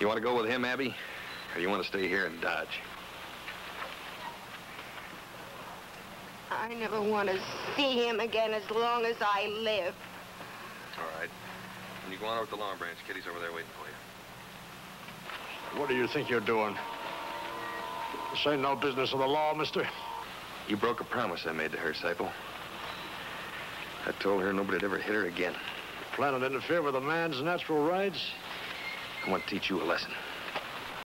You want to go with him, Abby? Or you want to stay here and Dodge? I never want to see him again as long as I live. All right. When you go on over to the Long Branch, Kitty's over there waiting for you. What do you think you're doing? This ain't no business of the law, mister. You broke a promise I made to her, Saipo. I told her nobody'd ever hit her again. Planning to interfere with a man's natural rights? I want to teach you a lesson.